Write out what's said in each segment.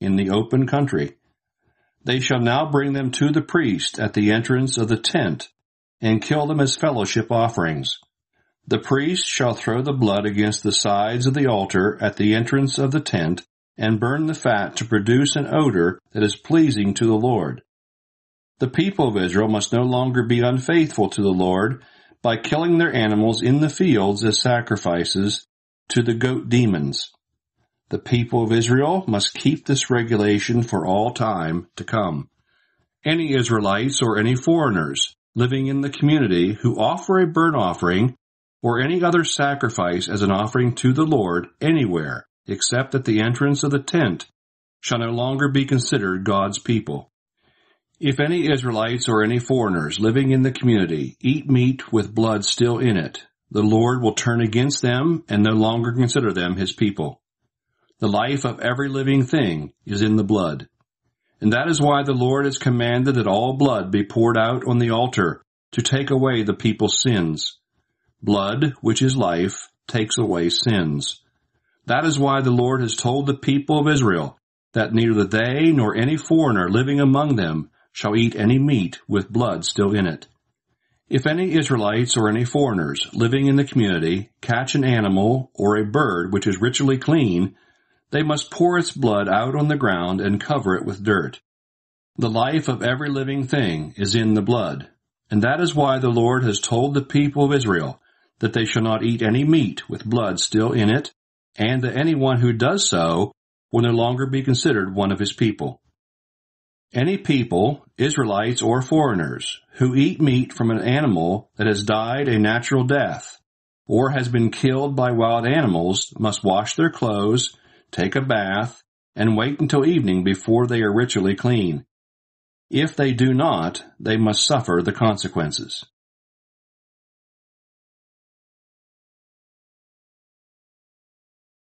in the open country. They shall now bring them to the priest at the entrance of the tent and kill them as fellowship offerings. The priest shall throw the blood against the sides of the altar at the entrance of the tent and burn the fat to produce an odor that is pleasing to the Lord. The people of Israel must no longer be unfaithful to the Lord by killing their animals in the fields as sacrifices to the goat demons. The people of Israel must keep this regulation for all time to come. Any Israelites or any foreigners living in the community who offer a burnt offering or any other sacrifice as an offering to the Lord anywhere except at the entrance of the tent shall no longer be considered God's people. If any Israelites or any foreigners living in the community eat meat with blood still in it, the Lord will turn against them and no longer consider them his people. The life of every living thing is in the blood. And that is why the Lord has commanded that all blood be poured out on the altar to take away the people's sins. Blood, which is life, takes away sins. That is why the Lord has told the people of Israel that neither they nor any foreigner living among them shall eat any meat with blood still in it. If any Israelites or any foreigners living in the community catch an animal or a bird which is ritually clean, they must pour its blood out on the ground and cover it with dirt. The life of every living thing is in the blood, and that is why the Lord has told the people of Israel that they shall not eat any meat with blood still in it, and that anyone who does so will no longer be considered one of his people. Any people, Israelites or foreigners, who eat meat from an animal that has died a natural death or has been killed by wild animals must wash their clothes, take a bath, and wait until evening before they are ritually clean. If they do not, they must suffer the consequences.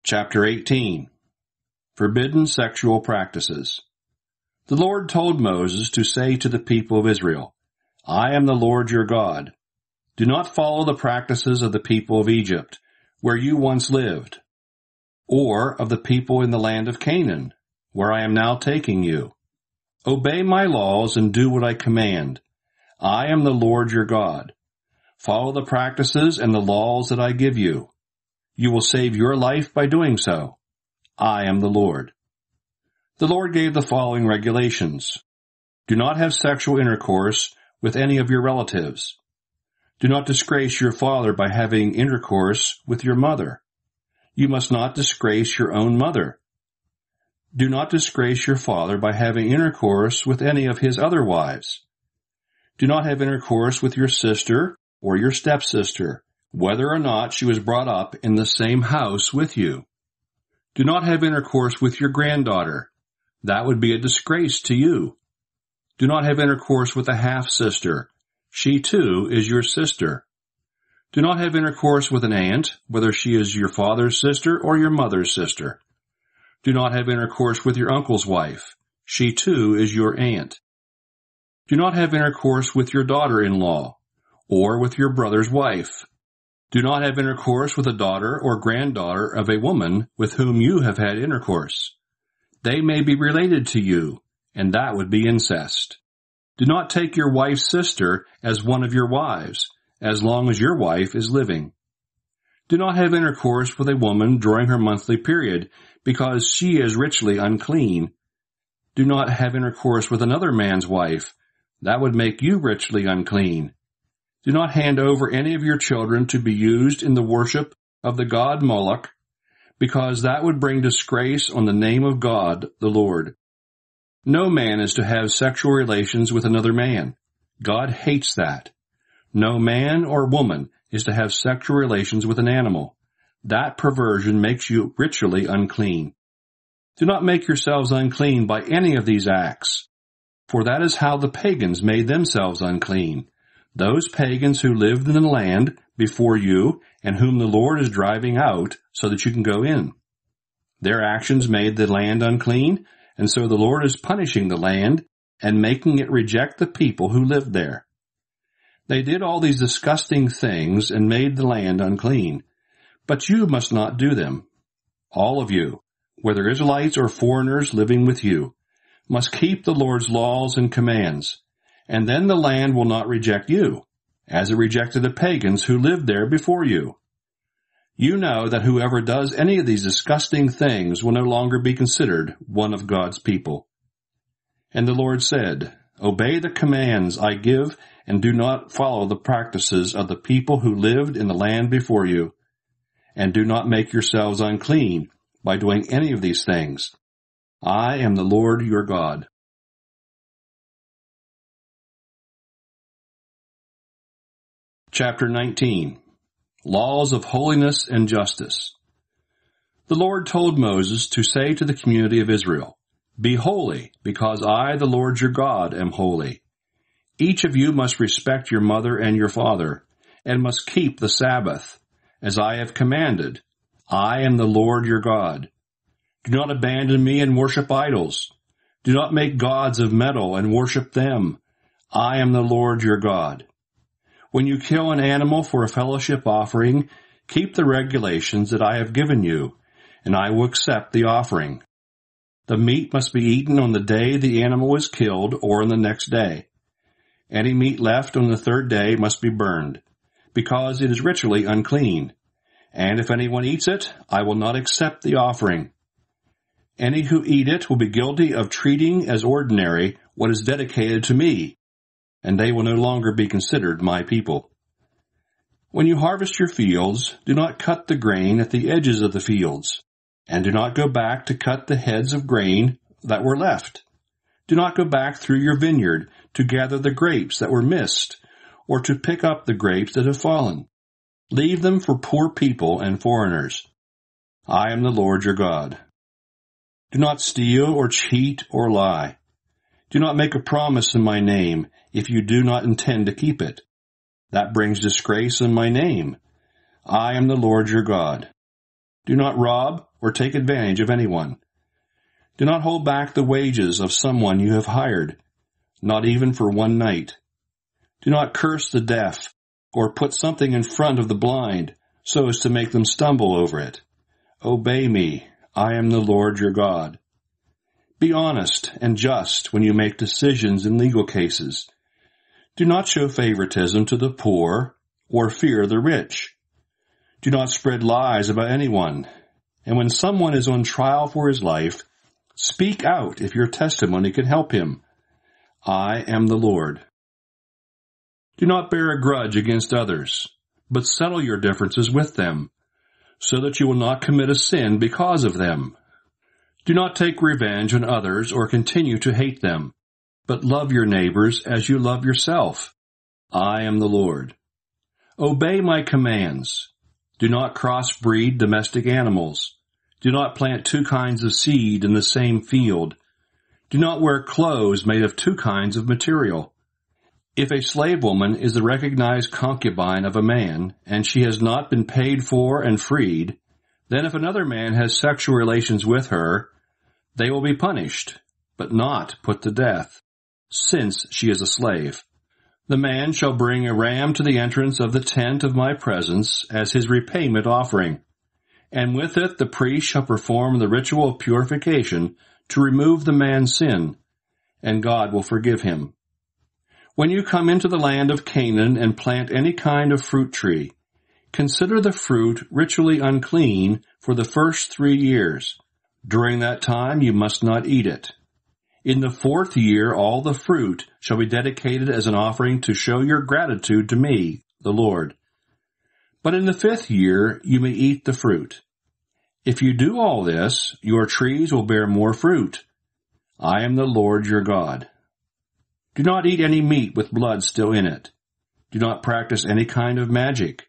Chapter 18 Forbidden Sexual Practices the Lord told Moses to say to the people of Israel, I am the Lord your God. Do not follow the practices of the people of Egypt, where you once lived, or of the people in the land of Canaan, where I am now taking you. Obey my laws and do what I command. I am the Lord your God. Follow the practices and the laws that I give you. You will save your life by doing so. I am the Lord. The Lord gave the following regulations. Do not have sexual intercourse with any of your relatives. Do not disgrace your father by having intercourse with your mother. You must not disgrace your own mother. Do not disgrace your father by having intercourse with any of his other wives. Do not have intercourse with your sister or your stepsister, whether or not she was brought up in the same house with you. Do not have intercourse with your granddaughter that would be a disgrace to you. Do not have intercourse with a half sister. She too is your sister. Do not have intercourse with an aunt, whether she is your father's sister or your mother's sister. Do not have intercourse with your uncle's wife. She too is your aunt. Do not have intercourse with your daughter-in-law or with your brother's wife. Do not have intercourse with a daughter or granddaughter of a woman with whom you have had intercourse. They may be related to you, and that would be incest. Do not take your wife's sister as one of your wives, as long as your wife is living. Do not have intercourse with a woman during her monthly period, because she is ritually unclean. Do not have intercourse with another man's wife. That would make you ritually unclean. Do not hand over any of your children to be used in the worship of the god Moloch because that would bring disgrace on the name of God, the Lord. No man is to have sexual relations with another man. God hates that. No man or woman is to have sexual relations with an animal. That perversion makes you ritually unclean. Do not make yourselves unclean by any of these acts, for that is how the pagans made themselves unclean. Those pagans who lived in the land before you and whom the Lord is driving out so that you can go in. Their actions made the land unclean, and so the Lord is punishing the land and making it reject the people who lived there. They did all these disgusting things and made the land unclean, but you must not do them. All of you, whether Israelites or foreigners living with you, must keep the Lord's laws and commands, and then the land will not reject you, as it rejected the pagans who lived there before you. You know that whoever does any of these disgusting things will no longer be considered one of God's people. And the Lord said, Obey the commands I give and do not follow the practices of the people who lived in the land before you. And do not make yourselves unclean by doing any of these things. I am the Lord your God. Chapter 19 Laws of Holiness and Justice The Lord told Moses to say to the community of Israel, Be holy, because I, the Lord your God, am holy. Each of you must respect your mother and your father, and must keep the Sabbath, as I have commanded. I am the Lord your God. Do not abandon me and worship idols. Do not make gods of metal and worship them. I am the Lord your God. When you kill an animal for a fellowship offering, keep the regulations that I have given you, and I will accept the offering. The meat must be eaten on the day the animal is killed or on the next day. Any meat left on the third day must be burned, because it is ritually unclean. And if anyone eats it, I will not accept the offering. Any who eat it will be guilty of treating as ordinary what is dedicated to me, and they will no longer be considered my people. When you harvest your fields, do not cut the grain at the edges of the fields, and do not go back to cut the heads of grain that were left. Do not go back through your vineyard to gather the grapes that were missed, or to pick up the grapes that have fallen. Leave them for poor people and foreigners. I am the Lord your God. Do not steal or cheat or lie. Do not make a promise in my name if you do not intend to keep it. That brings disgrace in my name. I am the Lord your God. Do not rob or take advantage of anyone. Do not hold back the wages of someone you have hired, not even for one night. Do not curse the deaf or put something in front of the blind so as to make them stumble over it. Obey me. I am the Lord your God. Be honest and just when you make decisions in legal cases. Do not show favoritism to the poor or fear the rich. Do not spread lies about anyone. And when someone is on trial for his life, speak out if your testimony can help him. I am the Lord. Do not bear a grudge against others, but settle your differences with them, so that you will not commit a sin because of them. Do not take revenge on others or continue to hate them, but love your neighbors as you love yourself. I am the Lord. Obey my commands. Do not crossbreed domestic animals. Do not plant two kinds of seed in the same field. Do not wear clothes made of two kinds of material. If a slave woman is the recognized concubine of a man, and she has not been paid for and freed, then if another man has sexual relations with her, they will be punished, but not put to death, since she is a slave. The man shall bring a ram to the entrance of the tent of my presence as his repayment offering, and with it the priest shall perform the ritual of purification to remove the man's sin, and God will forgive him. When you come into the land of Canaan and plant any kind of fruit tree, consider the fruit ritually unclean for the first three years, during that time you must not eat it. In the fourth year all the fruit shall be dedicated as an offering to show your gratitude to me, the Lord. But in the fifth year you may eat the fruit. If you do all this, your trees will bear more fruit. I am the Lord your God. Do not eat any meat with blood still in it. Do not practice any kind of magic.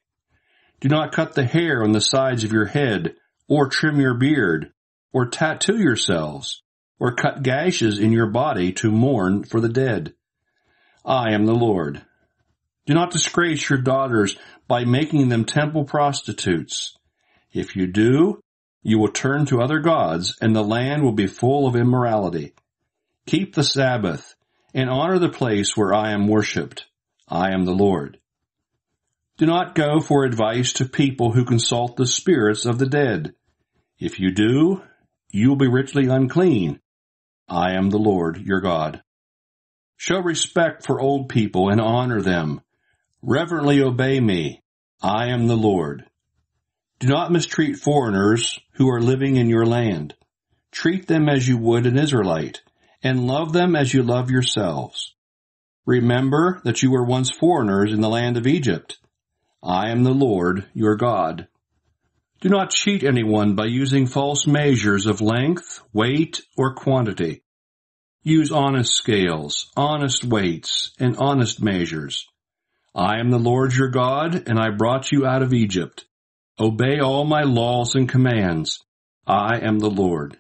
Do not cut the hair on the sides of your head or trim your beard or tattoo yourselves, or cut gashes in your body to mourn for the dead. I am the Lord. Do not disgrace your daughters by making them temple prostitutes. If you do, you will turn to other gods, and the land will be full of immorality. Keep the Sabbath, and honor the place where I am worshipped. I am the Lord. Do not go for advice to people who consult the spirits of the dead. If you do, you will be ritually unclean. I am the Lord your God. Show respect for old people and honor them. Reverently obey me. I am the Lord. Do not mistreat foreigners who are living in your land. Treat them as you would an Israelite, and love them as you love yourselves. Remember that you were once foreigners in the land of Egypt. I am the Lord your God. Do not cheat anyone by using false measures of length, weight, or quantity. Use honest scales, honest weights, and honest measures. I am the Lord your God, and I brought you out of Egypt. Obey all my laws and commands. I am the Lord.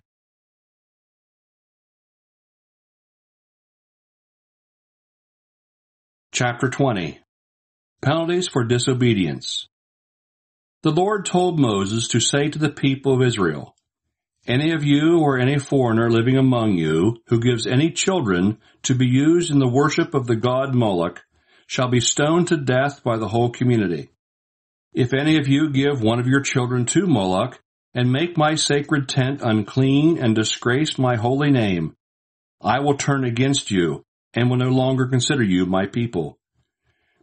Chapter 20 Penalties for Disobedience the Lord told Moses to say to the people of Israel, Any of you or any foreigner living among you who gives any children to be used in the worship of the god Moloch shall be stoned to death by the whole community. If any of you give one of your children to Moloch and make my sacred tent unclean and disgrace my holy name, I will turn against you and will no longer consider you my people.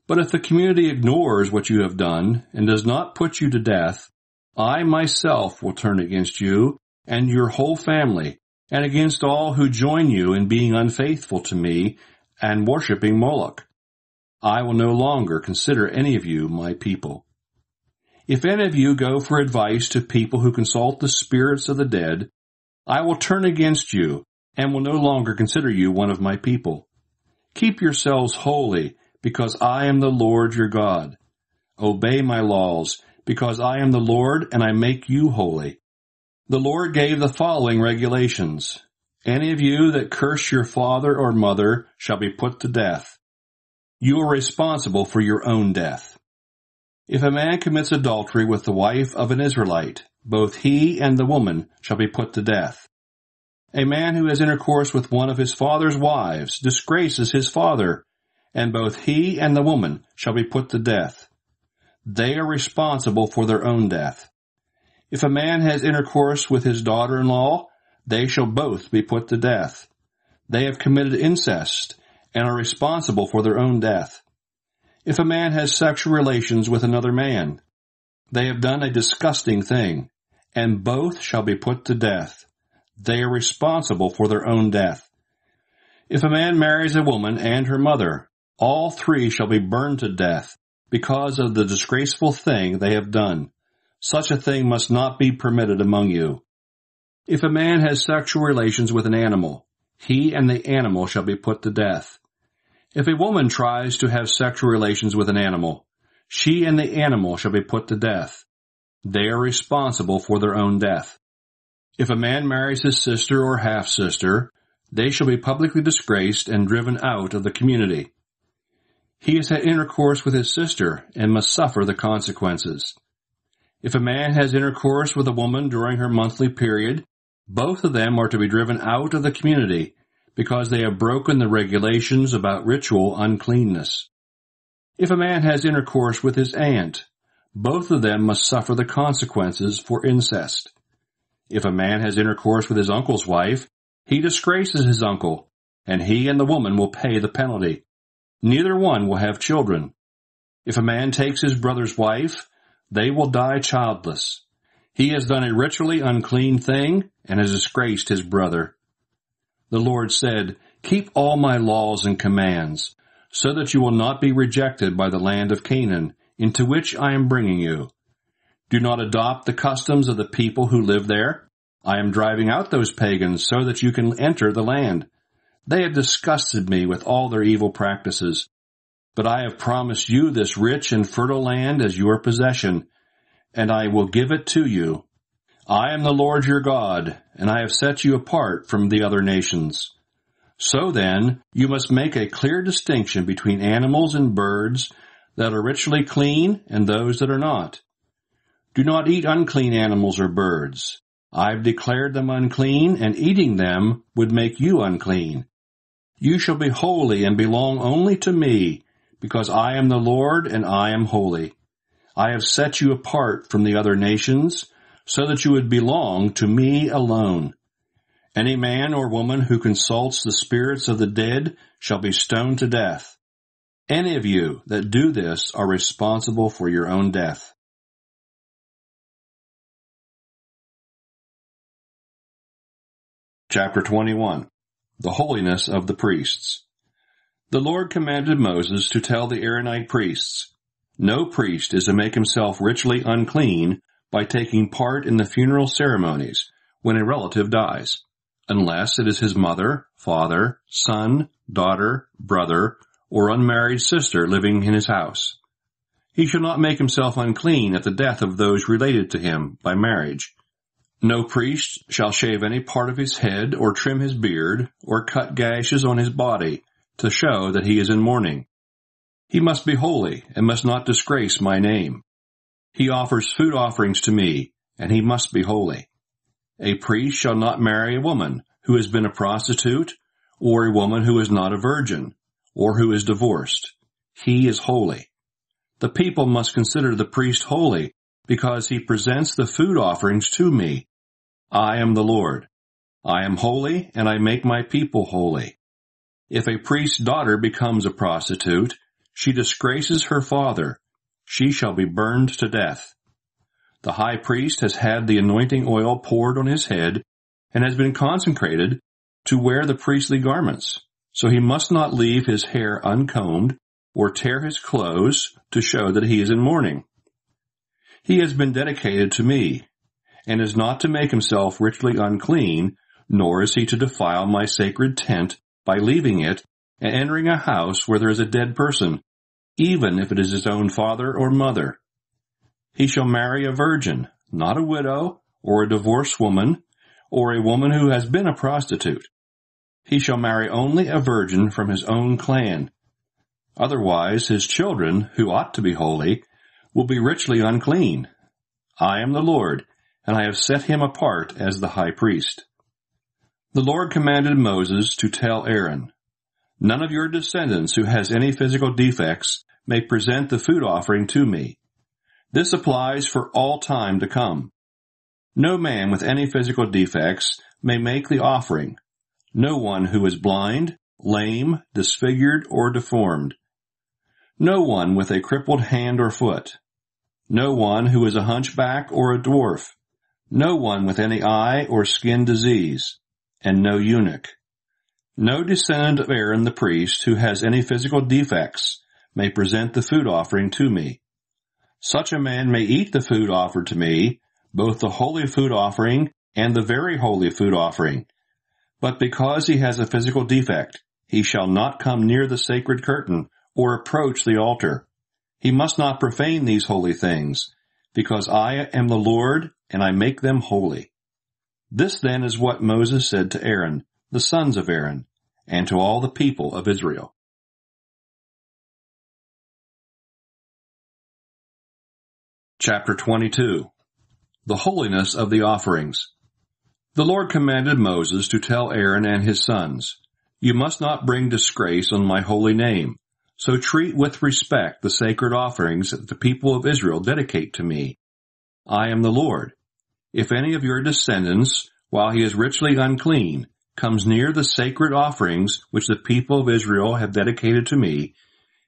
But if the community ignores what you have done and does not put you to death, I myself will turn against you and your whole family and against all who join you in being unfaithful to me and worshiping Moloch. I will no longer consider any of you my people. If any of you go for advice to people who consult the spirits of the dead, I will turn against you and will no longer consider you one of my people. Keep yourselves holy because I am the Lord your God. Obey my laws, because I am the Lord and I make you holy. The Lord gave the following regulations. Any of you that curse your father or mother shall be put to death. You are responsible for your own death. If a man commits adultery with the wife of an Israelite, both he and the woman shall be put to death. A man who has intercourse with one of his father's wives disgraces his father and both he and the woman shall be put to death. They are responsible for their own death. If a man has intercourse with his daughter-in-law, they shall both be put to death. They have committed incest and are responsible for their own death. If a man has sexual relations with another man, they have done a disgusting thing, and both shall be put to death. They are responsible for their own death. If a man marries a woman and her mother, all three shall be burned to death because of the disgraceful thing they have done. Such a thing must not be permitted among you. If a man has sexual relations with an animal, he and the animal shall be put to death. If a woman tries to have sexual relations with an animal, she and the animal shall be put to death. They are responsible for their own death. If a man marries his sister or half sister, they shall be publicly disgraced and driven out of the community. He has had intercourse with his sister and must suffer the consequences. If a man has intercourse with a woman during her monthly period, both of them are to be driven out of the community because they have broken the regulations about ritual uncleanness. If a man has intercourse with his aunt, both of them must suffer the consequences for incest. If a man has intercourse with his uncle's wife, he disgraces his uncle, and he and the woman will pay the penalty neither one will have children. If a man takes his brother's wife, they will die childless. He has done a ritually unclean thing and has disgraced his brother. The Lord said, Keep all my laws and commands, so that you will not be rejected by the land of Canaan, into which I am bringing you. Do not adopt the customs of the people who live there. I am driving out those pagans so that you can enter the land. They have disgusted me with all their evil practices. But I have promised you this rich and fertile land as your possession, and I will give it to you. I am the Lord your God, and I have set you apart from the other nations. So then, you must make a clear distinction between animals and birds that are ritually clean and those that are not. Do not eat unclean animals or birds. I've declared them unclean, and eating them would make you unclean. You shall be holy and belong only to me, because I am the Lord and I am holy. I have set you apart from the other nations, so that you would belong to me alone. Any man or woman who consults the spirits of the dead shall be stoned to death. Any of you that do this are responsible for your own death. Chapter 21 The Holiness of the Priests The Lord commanded Moses to tell the Aaronite priests, No priest is to make himself ritually unclean by taking part in the funeral ceremonies when a relative dies, unless it is his mother, father, son, daughter, brother, or unmarried sister living in his house. He shall not make himself unclean at the death of those related to him by marriage no priest shall shave any part of his head or trim his beard or cut gashes on his body to show that he is in mourning. He must be holy and must not disgrace my name. He offers food offerings to me and he must be holy. A priest shall not marry a woman who has been a prostitute or a woman who is not a virgin or who is divorced. He is holy. The people must consider the priest holy because he presents the food offerings to me I am the Lord. I am holy and I make my people holy. If a priest's daughter becomes a prostitute, she disgraces her father. She shall be burned to death. The high priest has had the anointing oil poured on his head and has been consecrated to wear the priestly garments. So he must not leave his hair uncombed or tear his clothes to show that he is in mourning. He has been dedicated to me, and is not to make himself ritually unclean, nor is he to defile my sacred tent by leaving it and entering a house where there is a dead person, even if it is his own father or mother. He shall marry a virgin, not a widow, or a divorced woman, or a woman who has been a prostitute. He shall marry only a virgin from his own clan. Otherwise his children, who ought to be holy, will be ritually unclean. I am the Lord, and I have set him apart as the high priest. The Lord commanded Moses to tell Aaron, None of your descendants who has any physical defects may present the food offering to me. This applies for all time to come. No man with any physical defects may make the offering. No one who is blind, lame, disfigured, or deformed. No one with a crippled hand or foot. No one who is a hunchback or a dwarf no one with any eye or skin disease, and no eunuch. No descendant of Aaron the priest who has any physical defects may present the food offering to me. Such a man may eat the food offered to me, both the holy food offering and the very holy food offering. But because he has a physical defect, he shall not come near the sacred curtain or approach the altar. He must not profane these holy things, because I am the Lord and I make them holy. This then is what Moses said to Aaron, the sons of Aaron, and to all the people of Israel. Chapter 22 The Holiness of the Offerings The Lord commanded Moses to tell Aaron and his sons, You must not bring disgrace on my holy name, so treat with respect the sacred offerings that the people of Israel dedicate to me. I am the Lord. If any of your descendants, while he is ritually unclean, comes near the sacred offerings which the people of Israel have dedicated to me,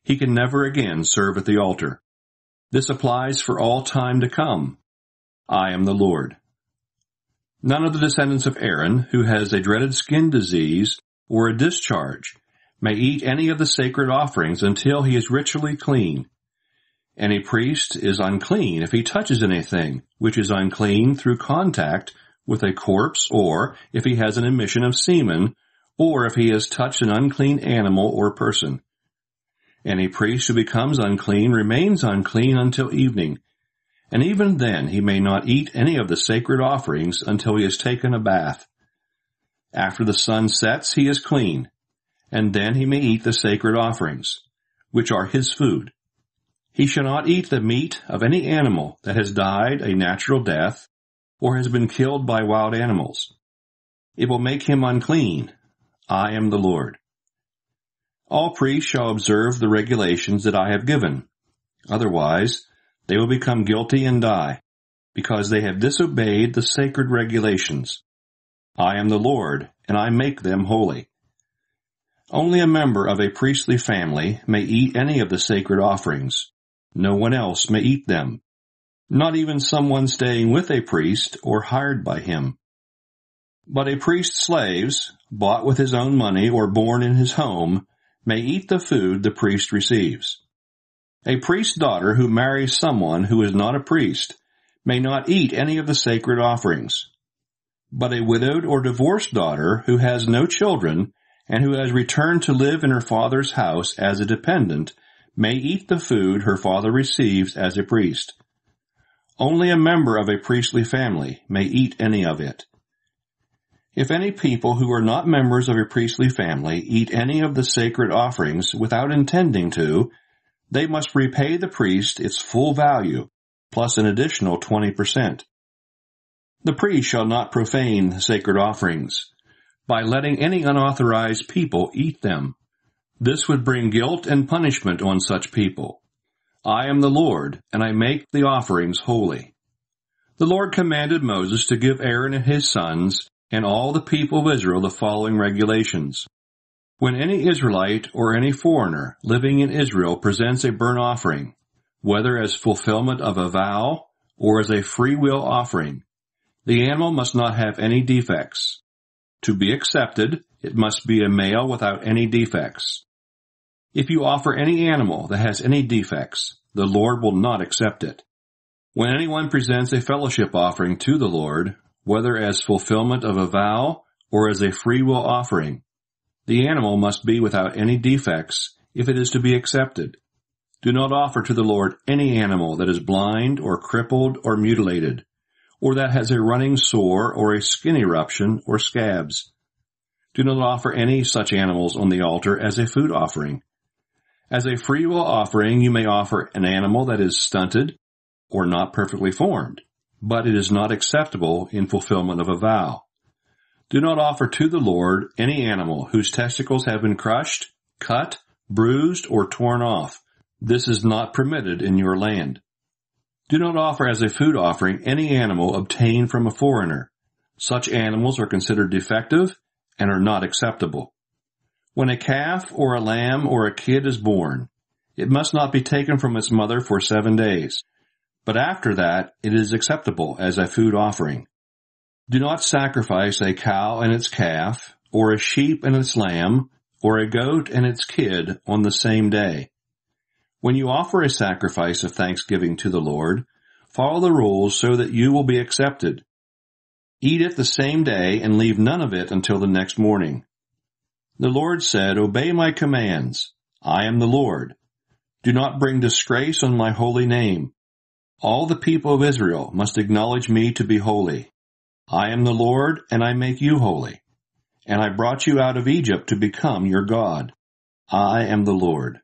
he can never again serve at the altar. This applies for all time to come. I am the Lord. None of the descendants of Aaron who has a dreaded skin disease or a discharge may eat any of the sacred offerings until he is ritually clean. Any priest is unclean if he touches anything which is unclean through contact with a corpse or if he has an emission of semen or if he has touched an unclean animal or person. Any priest who becomes unclean remains unclean until evening, and even then he may not eat any of the sacred offerings until he has taken a bath. After the sun sets, he is clean, and then he may eat the sacred offerings, which are his food. He shall not eat the meat of any animal that has died a natural death or has been killed by wild animals. It will make him unclean. I am the Lord. All priests shall observe the regulations that I have given. Otherwise, they will become guilty and die. because they have disobeyed the sacred regulations. I am the Lord, and I make them holy. Only a member of a priestly family may eat any of the sacred offerings. No one else may eat them. Not even someone staying with a priest or hired by him. But a priest's slaves, bought with his own money or born in his home, may eat the food the priest receives. A priest's daughter who marries someone who is not a priest may not eat any of the sacred offerings. But a widowed or divorced daughter who has no children and who has returned to live in her father's house as a dependent may eat the food her father receives as a priest. Only a member of a priestly family may eat any of it. If any people who are not members of a priestly family eat any of the sacred offerings without intending to, they must repay the priest its full value, plus an additional 20%. The priest shall not profane sacred offerings by letting any unauthorized people eat them. This would bring guilt and punishment on such people. I am the Lord, and I make the offerings holy. The Lord commanded Moses to give Aaron and his sons and all the people of Israel the following regulations. When any Israelite or any foreigner living in Israel presents a burnt offering, whether as fulfillment of a vow or as a free will offering, the animal must not have any defects. To be accepted, it must be a male without any defects. If you offer any animal that has any defects, the Lord will not accept it. When anyone presents a fellowship offering to the Lord, whether as fulfillment of a vow or as a free will offering, the animal must be without any defects if it is to be accepted. Do not offer to the Lord any animal that is blind or crippled or mutilated, or that has a running sore or a skin eruption or scabs. Do not offer any such animals on the altar as a food offering. As a free will offering, you may offer an animal that is stunted or not perfectly formed, but it is not acceptable in fulfillment of a vow. Do not offer to the Lord any animal whose testicles have been crushed, cut, bruised, or torn off. This is not permitted in your land. Do not offer as a food offering any animal obtained from a foreigner. Such animals are considered defective and are not acceptable. When a calf or a lamb or a kid is born, it must not be taken from its mother for seven days, but after that it is acceptable as a food offering. Do not sacrifice a cow and its calf, or a sheep and its lamb, or a goat and its kid on the same day. When you offer a sacrifice of thanksgiving to the Lord, follow the rules so that you will be accepted. Eat it the same day and leave none of it until the next morning. The Lord said, Obey my commands. I am the Lord. Do not bring disgrace on my holy name. All the people of Israel must acknowledge me to be holy. I am the Lord, and I make you holy. And I brought you out of Egypt to become your God. I am the Lord.